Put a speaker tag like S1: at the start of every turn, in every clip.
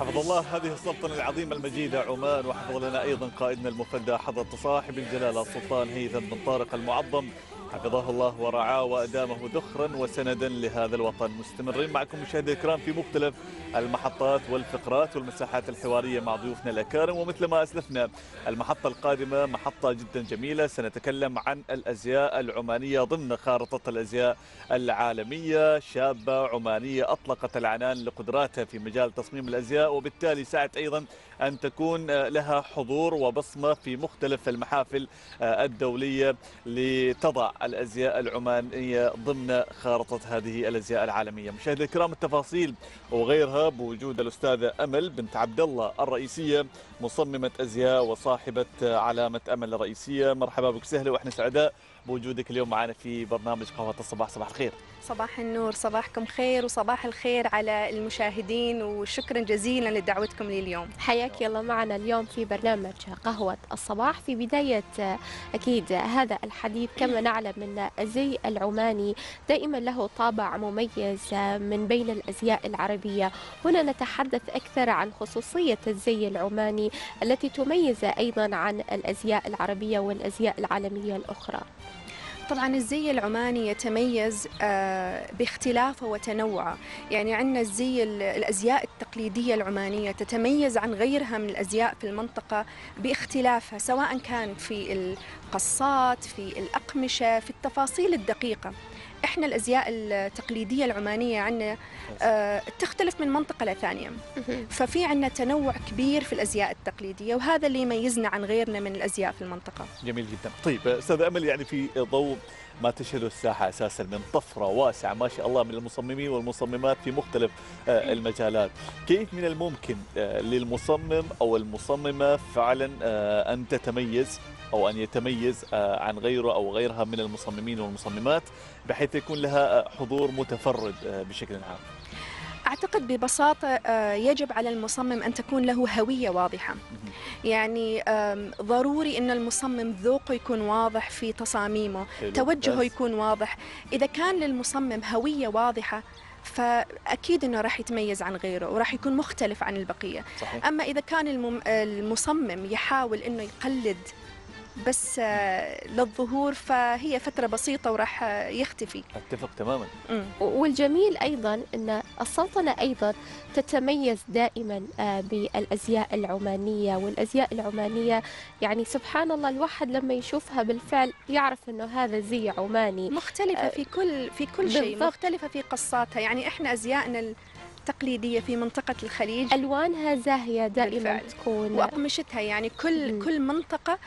S1: حفظ الله. هذه السلطنة العظيمة المجيدة عمان وحفظ لنا أيضا قائدنا المفدى حضرة صاحب الجلالة السلطان هيثم بن طارق المعظم. حفظه الله ورعاه وأدامه ذخرا وسندا لهذا الوطن. مستمرين معكم مشاهدي الكرام في مختلف المحطات والفقرات والمساحات الحوارية مع ضيوفنا الأكارم. ومثل ما أسلفنا المحطة القادمة محطة جدا جميلة. سنتكلم عن الأزياء العمانية ضمن خارطة الأزياء العالمية. شابة عمانية أطلقت العنان لقدراتها في مجال تصميم الأزياء وبالتالي سعت أيضا أن تكون لها حضور وبصمة في مختلف المحافل الدولية لتضع الأزياء العمانية ضمن خارطة هذه الأزياء العالمية. مشاهدي الكرام التفاصيل وغيرها بوجود الأستاذة أمل بنت عبد الله الرئيسية مصممة أزياء وصاحبة علامة أمل الرئيسية. مرحبا بك سهلة وإحنا سعداء. بوجودك اليوم معنا في برنامج قهوة الصباح. صباح الخير.
S2: صباح النور صباحكم خير وصباح الخير على المشاهدين وشكرا جزيلا لدعوتكم لي اليوم
S3: حياك الله معنا اليوم في برنامج قهوة الصباح. في بداية أكيد هذا الحديث كما نعلم أن الزي العماني دائما له طابع مميز من بين الأزياء العربية. هنا نتحدث أكثر عن خصوصية الزي العماني التي تميز أيضا عن الأزياء العربية والأزياء العالمية الأخرى.
S2: طبعا الزي العماني يتميز باختلافه وتنوعه. يعني عندنا الزي الأزياء التقليدية العمانية تتميز عن غيرها من الأزياء في المنطقة باختلافها سواء كان في القصات في الأقمشة في التفاصيل الدقيقة. إحنا الأزياء التقليدية العمانية عندنا آه تختلف من منطقة لثانيه ففي عندنا تنوع كبير في الأزياء التقليدية وهذا اللي يميزنا عن غيرنا من الأزياء في المنطقة.
S1: جميل جدا. طيب أستاذ أمل يعني في ضوء ما تشهده الساحة أساسا من طفرة واسعة ما شاء الله من المصممين والمصممات في مختلف آه المجالات. كيف من الممكن آه للمصمم أو المصممة فعلا آه أن تتميز أو أن يتميز عن غيره أو غيرها من المصممين والمصممات بحيث يكون لها حضور متفرد بشكل عام؟
S2: أعتقد ببساطة يجب على المصمم أن تكون له هوية واضحة. يعني ضروري أن المصمم ذوقه يكون واضح في تصاميمه توجهه يكون واضح. إذا كان للمصمم هوية واضحة فأكيد إنه راح يتميز عن غيره وراح يكون مختلف عن البقية.
S1: صحيح.
S2: أما إذا كان المصمم يحاول إنه يقلد بس للظهور فهي فترة بسيطة وراح يختفي
S1: أتفق تماما.
S3: والجميل أيضا أن السلطنة أيضا تتميز دائما بالأزياء العمانية والأزياء العمانية يعني سبحان الله الواحد لما يشوفها بالفعل يعرف أنه هذا زي عماني
S2: مختلفة في كل في كل شيء
S3: بالضبط.
S2: مختلفة في قصاتها يعني إحنا أزيائنا التقليدية في منطقة الخليج
S3: ألوانها زاهية دائما
S2: بالفعل.
S3: تكون
S2: وأقمشتها يعني كل
S3: مم.
S2: كل منطقة آه،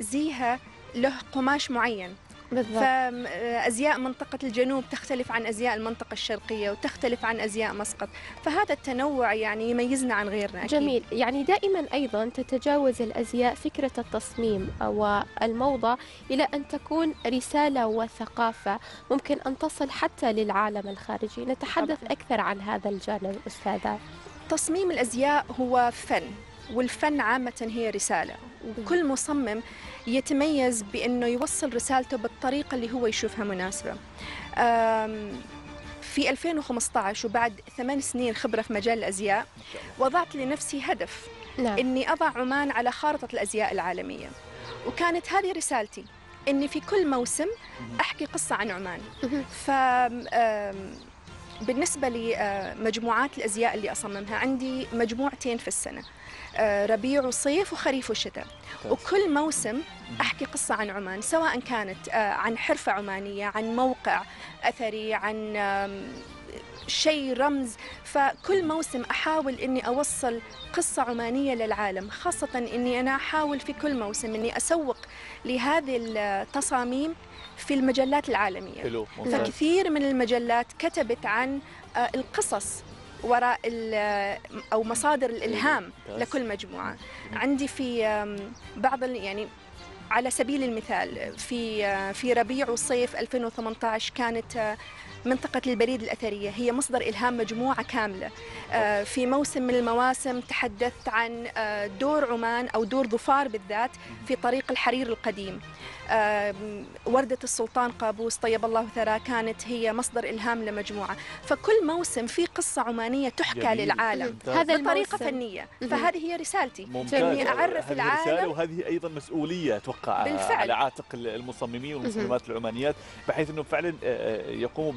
S2: زيها له قماش معين.
S3: بالضبط.
S2: فأزياء منطقة الجنوب تختلف عن أزياء المنطقة الشرقية وتختلف عن أزياء مسقط. فهذا التنوع يعني يميزنا عن غيرنا أكيد.
S3: جميل. يعني دائما أيضا تتجاوز الأزياء فكرة التصميم والموضة إلى أن تكون رسالة وثقافة. ممكن أن تصل حتى للعالم الخارجي. نتحدث
S2: طبعاً.
S3: أكثر عن هذا الجانب أستاذة.
S2: تصميم الأزياء هو فن. والفن عامة هي رسالة. وكل مصمم يتميز بأنه يوصل رسالته بالطريقة اللي هو يشوفها مناسبة. في 2015 وبعد ثمان سنين خبرة في مجال الأزياء وضعت لنفسي هدف
S3: نعم.
S2: إني أضع عمان على خارطة الأزياء العالمية. وكانت هذه رسالتي إني في كل موسم أحكي قصة عن عمان. ف آم، بالنسبة لمجموعات الأزياء اللي أصممها عندي مجموعتين في السنة آه، ربيع وصيف وخريف وشتاء. وكل موسم أحكي قصة عن عمان سواء كانت آه، عن حرفة عمانية عن موقع أثري عن شيء رمز فكل موسم أحاول إني أوصل قصة عمانية للعالم خاصة إني أنا أحاول في كل موسم إني أسوق لهذه التصاميم في المجلات العالمية
S1: حلو
S2: فكثير من المجلات كتبت عن آه، القصص وراء ال- أو مصادر الإلهام
S1: ممتاز.
S2: لكل مجموعة
S1: جميل.
S2: عندي في بعض يعني على سبيل المثال في آه، في ربيع وصيف 2018 كانت آه، منطقة البريد الأثرية هي مصدر إلهام مجموعة كاملة آه، في موسم من المواسم تحدثت عن آه، دور عمان أو دور ظفار بالذات في طريق الحرير القديم آه، وردة السلطان قابوس طيب الله ثراه كانت هي مصدر إلهام لمجموعة فكل موسم في قصة عمانية تحكى
S1: جميل.
S2: للعالم.
S3: هذا
S2: بطريقة
S3: الموسم
S2: فنية. فهذه هي رسالتي
S1: ممتاز
S2: إني أعرف
S1: هذه
S2: العالم.
S1: رسالة وهذه أيضا مسؤولية أتوقع
S2: بالفعل.
S1: على عاتق المصممين والمصممات العمانيات بحيث إنه فعلا يقوموا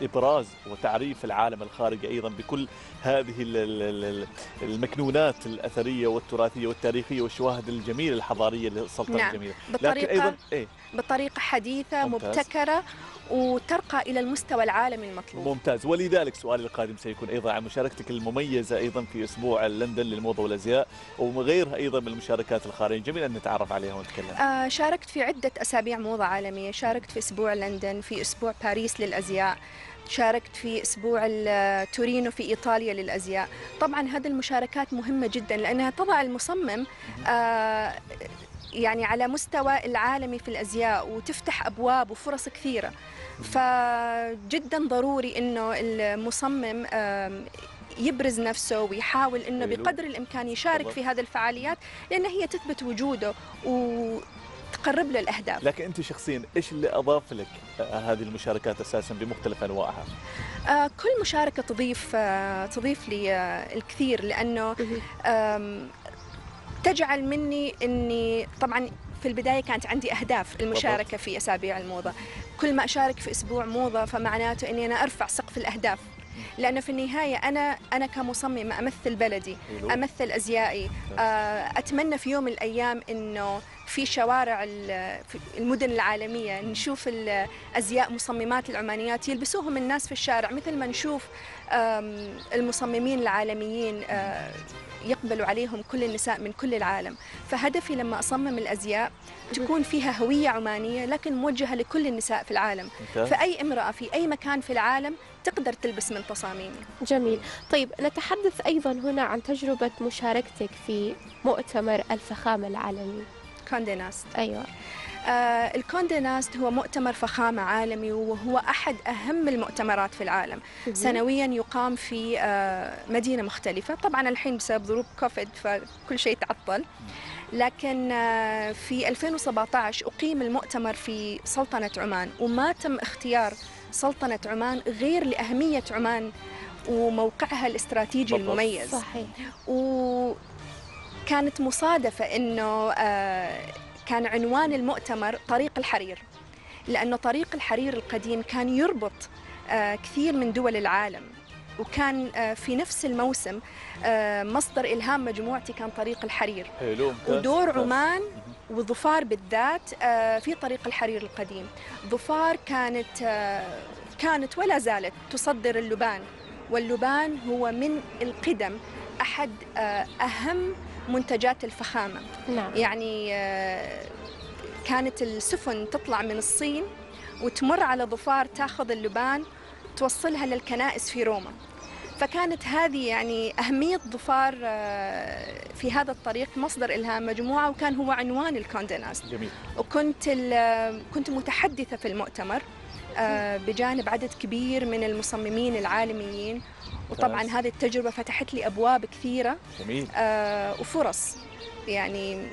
S1: بابراز وتعريف العالم الخارجي أيضا بكل هذه ال- ال- ال- المكنونات الأثرية والتراثية والتاريخية والشواهد الجميلة الحضارية للسلطنه
S2: نعم.
S1: الجميلة لكن
S2: بطريقة
S1: أيضا إيه
S2: بطريقة حديثة
S1: ممتاز.
S2: مبتكرة وترقى إلى المستوى العالمي المطلوب.
S1: ممتاز. ولذلك سؤالي القادم سيكون أيضا عن مشاركتك المميزة أيضا في أسبوع لندن للموضه والأزياء وغيرها أيضا من المشاركات الخارجية. جميل أن نتعرف عليها ونتكلم.
S2: آه شاركت في عدة أسابيع موضة عالمية. شاركت في أسبوع لندن في أسبوع باريس للأزياء. شاركت في أسبوع ال- تورينو في إيطاليا للأزياء. طبعا هذه المشاركات مهمة جدا لأنها تضع المصمم يعني على مستوى العالمي في الأزياء وتفتح أبواب وفرص كثيرة فجدا ضروري أنه المصمم يبرز نفسه ويحاول إنه
S1: حلو.
S2: بقدر الإمكان يشارك. في هذه الفعاليات لأن هي تثبت وجوده وتقرب له الأهداف
S1: لكن أنت شخصيا إيش اللي أضاف لك آه، هذه المشاركات أساسا بمختلف أنواعها؟
S2: آه، كل مشاركة تضيف آه، تضيف لي الكثير لأنه تجعل مني إني طبعا في البداية كانت عندي أهداف المشاركة في أسابيع الموضة. كل ما أشارك في أسبوع موضة فمعناته إني أنا أرفع سقف الأهداف. لأنه في النهاية أنا أنا كمصممه أمثل بلدي
S1: حلو.
S2: أمثل أزيائي. آه، أتمنى في يوم من الأيام إنه في شوارع المدن العالمية نشوف الازياء مصممات العمانيات يلبسوهم الناس في الشارع مثل ما نشوف المصممين العالميين آه، يقبلوا عليهم كل النساء من كل العالم. فهدفي لما أصمم الأزياء تكون فيها هوية عمانية لكن موجهة لكل النساء في العالم. فأي امرأة في أي مكان في العالم تقدر تلبس من تصاميمي.
S3: جميل. طيب نتحدث أيضا هنا عن تجربة مشاركتك في مؤتمر الفخامة العالمي.
S2: كوندي ناست
S3: أيوة.
S2: الكوندي ناست هو مؤتمر فخامة عالمي وهو أحد أهم المؤتمرات في العالم. سنويا يقام في آه مدينة مختلفة. طبعا الحين بسبب ظروف كوفيد فكل شيء تعطل. لكن آه في 2017 أقيم المؤتمر في سلطنة عمان. وما تم اختيار سلطنة عمان غير لأهمية عمان وموقعها الاستراتيجي. المميز.
S3: صحيح.
S2: وكانت مصادفة أنه آه، كان عنوان المؤتمر طريق الحرير لأنه طريق الحرير القديم كان يربط آه، كثير من دول العالم وكان آه، في نفس الموسم آه، مصدر إلهام مجموعتي كان طريق الحرير.
S1: حلو
S2: ودور. عمان وظفار بالذات في طريق الحرير القديم. ظفار كانت كانت ولا زالت تصدر اللبان واللبان هو من القدم أحد أهم منتجات الفخامة.
S3: نعم.
S2: يعني آه، كانت السفن تطلع من الصين وتمر على ظفار تاخذ اللبان توصلها للكنائس في روما. فكانت هذه يعني أهمية ظفار آه، في هذا الطريق مصدر إلهام مجموعة وكان هو عنوان الكونديناست
S1: جميل.
S2: وكنت ال- كنت متحدثة في المؤتمر آه، بجانب عدد كبير من المصممين العالميين وطبعا. هذه التجربة فتحت لي أبواب كثيرة
S1: جميل.
S2: آه، وفرص يعني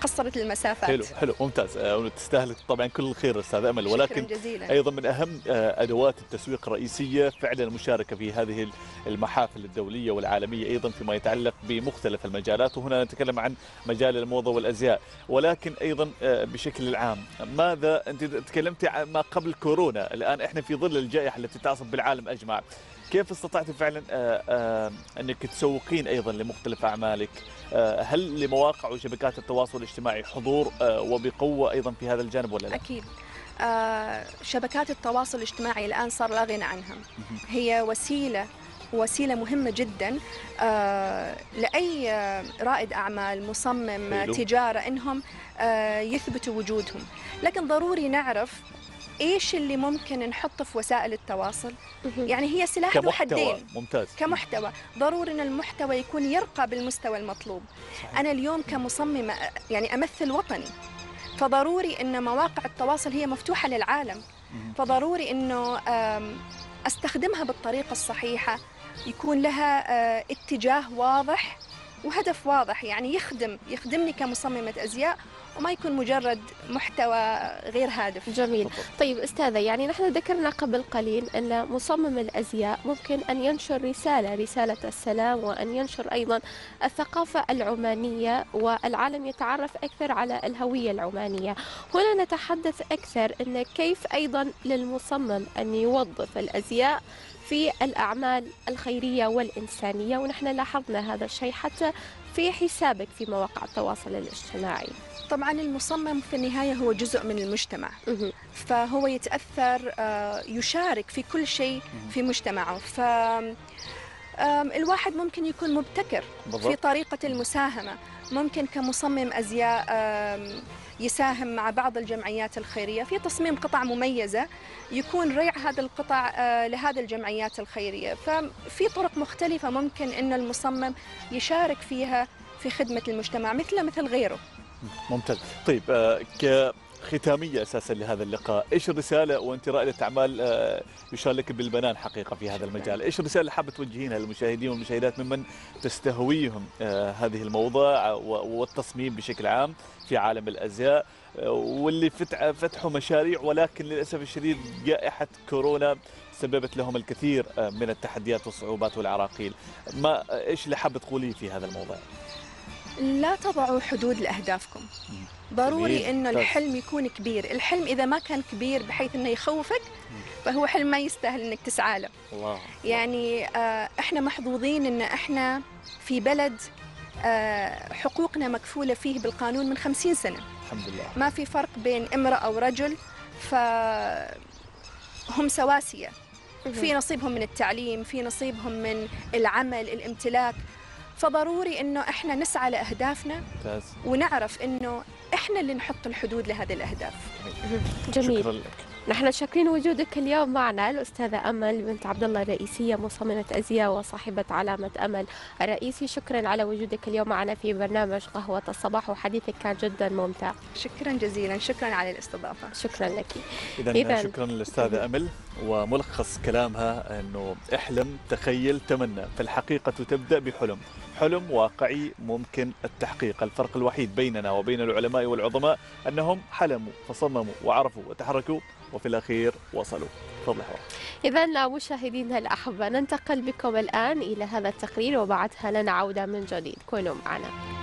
S2: قصرت المسافات.
S1: حلو حلو ممتاز. آه، وتستاهل طبعا كل الخير أستاذ أمل. ولكن
S2: جزيلا.
S1: أيضا من أهم آه، أدوات التسويق الرئيسية فعلا المشاركة في هذه المحافل الدولية والعالمية أيضا فيما يتعلق بمختلف المجالات. وهنا نتكلم عن مجال الموضة والأزياء. ولكن أيضا آه، بشكل عام ماذا أنت تكلمتي عن ما قبل كورونا؟ الآن إحنا في ظل الجائحة التي تعصف بالعالم أجمع. كيف استطعت فعلا آه، آه، أنك تسوقين أيضا لمختلف أعمالك؟ آه، هل لمواقع وشبكات التواصل الاجتماعي حضور وبقوة أيضا في هذا الجانب ولا لا؟
S2: أكيد. آه، شبكات التواصل الاجتماعي الآن صار لا غنى عنها. هي وسيلة وسيلة مهمة جدا. لأي رائد أعمال مصمم
S1: حلو.
S2: تجارة إنهم آه، يثبتوا وجودهم. لكن ضروري نعرف إيش اللي ممكن نحطه في وسائل التواصل. يعني هي سلاح ذو
S1: كمحتوى
S2: حدين.
S1: ممتاز.
S2: كمحتوى. ضروري إن المحتوى يكون يرقى بالمستوى المطلوب.
S1: صحيح.
S2: أنا اليوم كمصممه يعني أمثل وطني فضروري إن مواقع التواصل هي مفتوحة للعالم. فضروري إنه أستخدمها بالطريقة الصحيحة. يكون لها اتجاه واضح وهدف واضح. يعني يخدم يخدمني كمصممة أزياء وما يكون مجرد محتوى غير هادف.
S3: جميل. طيب أستاذة يعني نحن ذكرنا قبل قليل أن مصمم الأزياء ممكن أن ينشر رسالة رسالة السلام وأن ينشر أيضا الثقافة العمانية والعالم يتعرف أكثر على الهوية العمانية. هنا نتحدث أكثر أن كيف أيضا للمصمم أن يوظف الأزياء في الأعمال الخيرية والإنسانية. ونحن لاحظنا هذا الشيء حتى في حسابك في مواقع التواصل الاجتماعي.
S2: طبعا المصمم في النهاية هو جزء من المجتمع. فهو يتأثر آه، يشارك في كل شيء في مجتمعه. ف الواحد ممكن يكون مبتكر في طريقة المساهمة. ممكن كمصمم أزياء يساهم مع بعض الجمعيات الخيرية. في تصميم قطع مميزة يكون ريع هذا القطع آه، لهذه الجمعيات الخيرية. ففي طرق مختلفة ممكن أن المصمم يشارك فيها في خدمة المجتمع مثله مثل غيره.
S1: ممتاز. طيب كختامية أساسا لهذا اللقاء. إيش الرسالة وأنت رائدة أعمال آه، يشار لك بالبنان حقيقة في هذا المجال. إيش الرسالة اللي حابة توجهينها للمشاهدين والمشاهدات ممن تستهويهم آه، هذه الموضة والتصميم بشكل عام في عالم الأزياء آه، واللي فتح فتحوا مشاريع ولكن للأسف الشديد جائحة كورونا سببت لهم الكثير من التحديات والصعوبات والعراقيل. ما إيش اللي حابة تقوليه في هذا الموضوع؟
S2: لا تضعوا حدود لأهدافكم. ضروري. إنه
S1: ممتاز.
S2: الحلم يكون كبير. الحلم إذا ما كان كبير بحيث إنه يخوفك فهو حلم ما يستاهل إنك تسعى له.
S1: الله.
S2: يعني آه، إحنا محظوظين إن إحنا في بلد آه، حقوقنا مكفولة فيه بالقانون من خمسين سنة.
S1: الحمد لله.
S2: ما في فرق بين امرأة أو رجل فهم سواسية. في نصيبهم من التعليم في نصيبهم من العمل الامتلاك. فضروري إنه إحنا نسعى
S1: لأهدافنا
S2: ونعرف إنه إحنا اللي نحط الحدود لهذه الأهداف.
S3: جميل.
S1: شكرا لك.
S3: نحن شاكرين وجودك اليوم معنا الأستاذة أمل بنت عبد الله الرئيسية مصممة أزياء وصاحبة علامة أمل الرئيسي. شكرا على وجودك اليوم معنا في برنامج قهوة الصباح وحديثك كان جدا ممتع.
S2: شكرا جزيلا. شكرا على الاستضافة.
S3: شكرا لك.
S1: إذا شكرا للأستاذة أمل وملخص كلامها أنه احلم تخيل تمنى فالحقيقة تبدأ بحلم. حلم واقعي ممكن التحقيق. الفرق الوحيد بيننا وبين العلماء والعظماء أنهم حلموا فصمموا وعرفوا وتحركوا وفي الأخير وصلوا. تفضل حوار.
S3: إذا مشاهدينا الأحبة ننتقل بكم الآن إلى هذا التقرير وبعدها لنا عودة من جديد. كونوا معنا.